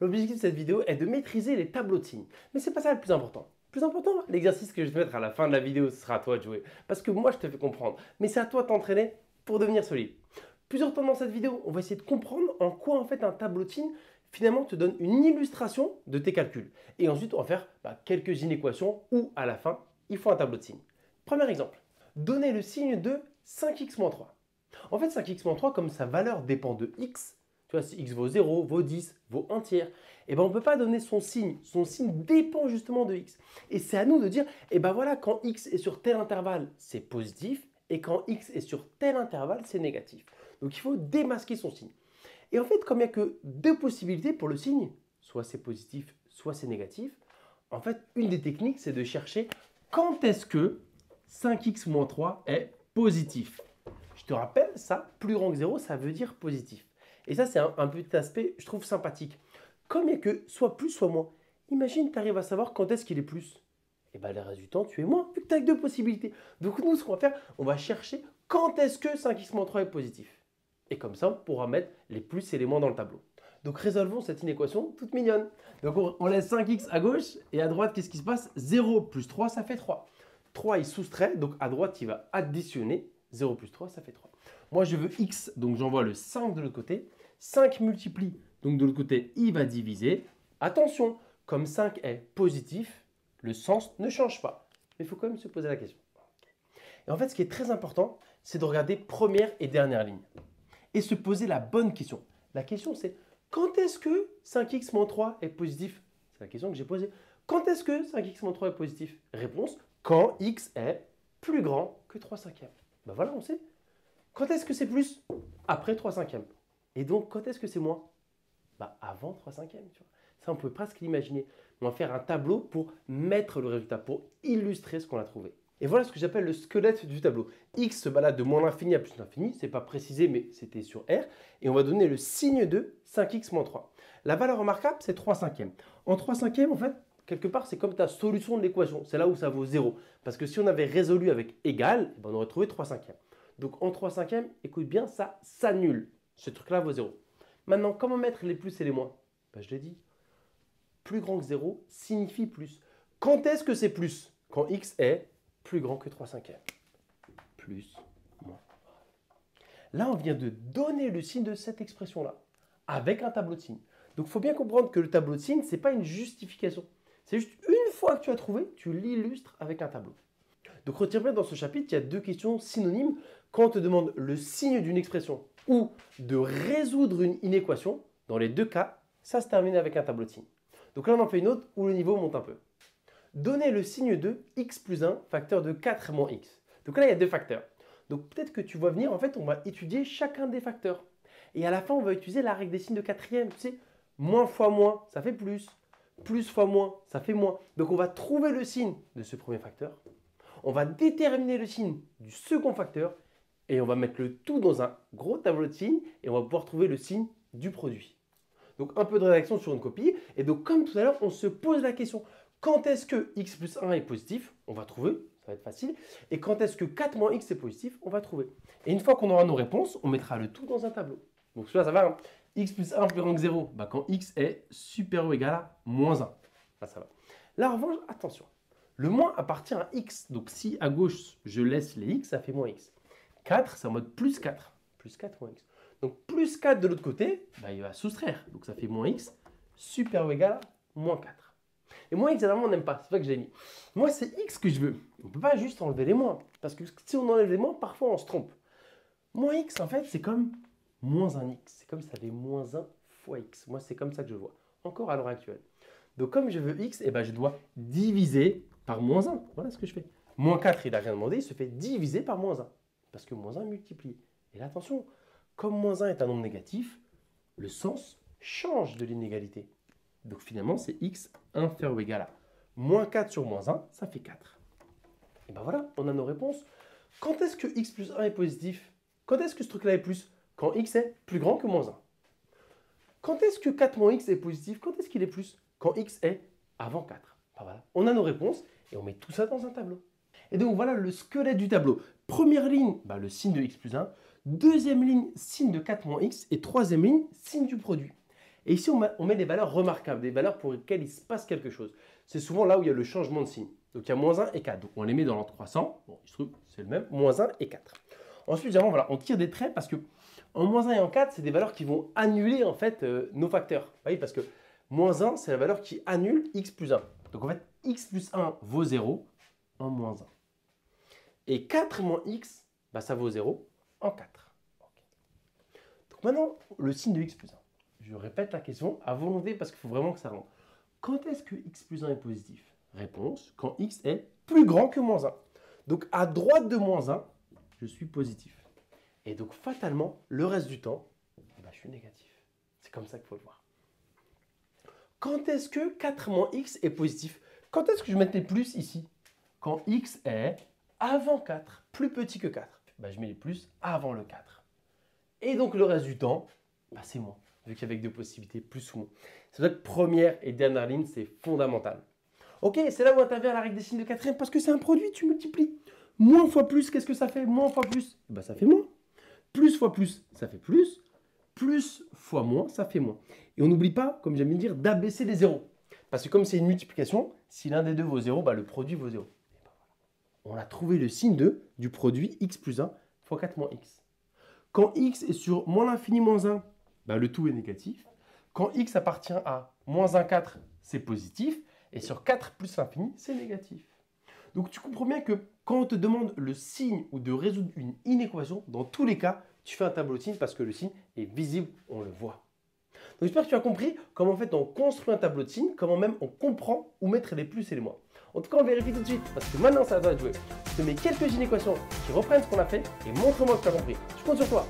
L'objectif de cette vidéo est de maîtriser les tableaux de signes. Mais c'est pas ça le plus important. Plus important, l'exercice que je vais te mettre à la fin de la vidéo, ce sera à toi de jouer. Parce que moi, je te fais comprendre. Mais c'est à toi de t'entraîner pour devenir solide. Plusieurs temps dans cette vidéo, on va essayer de comprendre en quoi en fait un tableau de signes finalement te donne une illustration de tes calculs. Et ensuite, on va faire bah, quelques inéquations où à la fin, il faut un tableau de signes. Premier exemple, donner le signe de 5x-3. En fait, 5x-3, comme sa valeur dépend de x, tu vois, si x vaut 0, vaut 10, vaut 1 tiers, eh ben, on ne peut pas donner son signe. Son signe dépend justement de x. Et c'est à nous de dire, eh ben voilà, quand x est sur tel intervalle, c'est positif, et quand x est sur tel intervalle, c'est négatif. Donc il faut démasquer son signe. Et en fait, comme il n'y a que deux possibilités pour le signe, soit c'est positif, soit c'est négatif, en fait, une des techniques, c'est de chercher quand est-ce que 5x moins 3 est positif. Je te rappelle, ça, plus grand que 0, ça veut dire positif. Et ça, c'est un, petit aspect, je trouve, sympathique. Comme il n'y a que soit plus, soit moins, imagine, tu arrives à savoir quand est-ce qu'il est plus. Et eh bien, le reste du temps, tu es moins, vu que tu as deux possibilités. Donc, nous, ce qu'on va faire, on va chercher quand est-ce que 5x-3 est positif. Et comme ça, on pourra mettre les plus et les moins dans le tableau. Donc, résolvons cette inéquation toute mignonne. Donc, on, laisse 5x à gauche et à droite, qu'est-ce qui se passe? 0 plus 3, ça fait 3. 3, il soustrait, donc à droite, il va additionner. 0 plus 3, ça fait 3. Moi, je veux x, donc j'envoie le 5 de l'autre côté. 5 multiplie, donc de l'autre côté, il va diviser. Attention, comme 5 est positif, le sens ne change pas. Mais il faut quand même se poser la question. Et en fait, ce qui est très important, c'est de regarder première et dernière ligne. Et se poser la bonne question. La question, c'est quand est-ce que 5x moins 3 est positif? C'est la question que j'ai posée. Quand est-ce que 5x moins 3 est positif? Réponse, quand x est plus grand que 3 cinquièmes. Ben voilà, on sait. Quand est-ce que c'est plus? Après 3 cinquièmes. Et donc, quand est-ce que c'est moins bah, Avant 3 cinquièmes. Tu vois. Ça, on peut presque l'imaginer. On va faire un tableau pour mettre le résultat, pour illustrer ce qu'on a trouvé. Et voilà ce que j'appelle le squelette du tableau. X se balade de moins l'infini à plus l'infini, c'est pas précisé, mais c'était sur R. Et on va donner le signe de 5x moins 3. La valeur remarquable, c'est 3 cinquièmes. En 3 cinquièmes, en fait, quelque part, c'est comme ta solution de l'équation. C'est là où ça vaut 0. Parce que si on avait résolu avec égal, eh ben, on aurait trouvé 3 cinquièmes. Donc en 3 cinquièmes, écoute bien, ça s'annule. Ce truc-là vaut 0. Maintenant, comment mettre les plus et les moins? Ben, Je l'ai dit. Plus grand que 0 signifie plus. Quand est-ce que c'est plus? Quand x est plus grand que 3 cinquièmes. Plus, moins. Là, on vient de donner le signe de cette expression-là, avec un tableau de signes. Donc, il faut bien comprendre que le tableau de signes, ce n'est pas une justification. C'est juste une fois que tu as trouvé, tu l'illustres avec un tableau. Donc, retiens bien dans ce chapitre, il y a deux questions synonymes. Quand on te demande le signe d'une expression ou de résoudre une inéquation, dans les deux cas, ça se termine avec un tableau de signes. Donc là, on en fait une autre où le niveau monte un peu. Donner le signe de x plus 1, facteur de 4 moins x. Donc là, il y a deux facteurs. Donc peut-être que tu vois venir, en fait, on va étudier chacun des facteurs. Et à la fin, on va utiliser la règle des signes de quatrième. Tu sais, moins fois moins, ça fait plus. Plus fois moins, ça fait moins. Donc on va trouver le signe de ce premier facteur. On va déterminer le signe du second facteur et on va mettre le tout dans un gros tableau de signes et on va pouvoir trouver le signe du produit. Donc un peu de rédaction sur une copie. Et donc comme tout à l'heure, on se pose la question, quand est-ce que x plus 1 est positif? On va trouver, ça va être facile. Et quand est-ce que 4 moins x est positif? On va trouver. Et une fois qu'on aura nos réponses, on mettra le tout dans un tableau. Donc ça va. Hein. x plus 1 plus grand que 0, bah, quand x est supérieur ou égal à moins 1. Là, ça va. Là, revanche, attention. Le moins appartient à x. Donc si à gauche, je laisse les x, ça fait moins x. 4, c'est en mode plus 4. Plus 4 moins x. Donc plus 4 de l'autre côté, bah, il va soustraire. Donc ça fait moins x supérieur ou égal à moins 4. Et moins x, vraiment, on n'aime pas. C'est ça que j'ai mis. Moi, c'est x que je veux. On ne peut pas juste enlever les moins. Parce que si on enlève les moins, parfois on se trompe. Moins x, en fait, c'est comme moins 1 x. C'est comme ça fait moins 1 fois x. Moi, c'est comme ça que je vois. Encore à l'heure actuelle. Donc, comme je veux x, eh ben, je dois diviser par moins 1. Voilà ce que je fais. Moins 4, il n'a rien demandé, il se fait diviser par moins 1. Parce que moins 1 multiplie. Et là, attention, comme moins 1 est un nombre négatif, le sens change de l'inégalité. Donc finalement, c'est x inférieur ou égal à moins 4 sur moins 1, ça fait 4. Et ben voilà, on a nos réponses. Quand est-ce que x plus 1 est positif? Quand est-ce que ce truc-là est plus? Quand x est plus grand que moins 1. Quand est-ce que 4 moins x est positif? Quand est-ce qu'il est plus? Quand x est avant 4. Ben voilà. On a nos réponses et on met tout ça dans un tableau. Et donc voilà le squelette du tableau. Première ligne, ben, le signe de x plus 1. Deuxième ligne, signe de 4 moins x. Et troisième ligne, signe du produit. Et ici, on met, des valeurs remarquables, des valeurs pour lesquelles il se passe quelque chose. C'est souvent là où il y a le changement de signe. Donc il y a moins 1 et 4. Donc on les met dans l'ordre croissant. Bon, il se trouve c'est le même, moins 1 et 4. Ensuite, on tire des traits parce que en moins 1 et en 4, c'est des valeurs qui vont annuler en fait euh, nos facteurs. Vous voyez, parce que moins 1, c'est la valeur qui annule x plus 1. Donc en fait, x plus 1 vaut 0 en moins 1. Et 4 moins x, bah, ça vaut 0 en 4. Donc maintenant, le signe de x plus 1. Je répète la question à volonté parce qu'il faut vraiment que ça rentre. Quand est-ce que x plus 1 est positif? Réponse, quand x est plus grand que moins 1. Donc à droite de moins 1, je suis positif. Et donc fatalement, le reste du temps, bah, je suis négatif. C'est comme ça qu'il faut le voir. Quand est-ce que 4 moins x est positif? Quand est-ce que je mets les plus ici? Quand x est avant 4, plus petit que 4. Bah, je mets les plus avant le 4. Et donc le reste du temps, bah, c'est moins, vu qu'avec deux possibilités, plus ou moins. C'est que première et dernière ligne, c'est fondamental. Ok, c'est là où intervient la règle des signes de quatrième, parce que c'est un produit, tu multiplies. Moins fois plus, qu'est-ce que ça fait? Moins fois plus, bah, ça fait moins. Plus fois plus, ça fait plus. Plus fois moins, ça fait moins. Et on n'oublie pas, comme j'aime bien dire, d'abaisser les zéros. Parce que comme c'est une multiplication, si l'un des deux vaut 0, bah, le produit vaut 0. On a trouvé le signe de, du produit x plus 1 fois 4 moins x. Quand x est sur moins l'infini moins 1, bah, le tout est négatif. Quand x appartient à moins 1, 4, c'est positif. Et sur 4 plus l'infini, c'est négatif. Donc tu comprends bien que quand on te demande le signe ou de résoudre une inéquation, dans tous les cas, tu fais un tableau de signe parce que le signe est visible, on le voit. Donc j'espère que tu as compris comment en fait on construit un tableau de signes, comment même on comprend où mettre les plus et les moins. En tout cas, on vérifie tout de suite parce que maintenant ça va jouer. Je te mets quelques inéquations qui reprennent ce qu'on a fait et montre-moi que tu as compris. Je compte sur toi.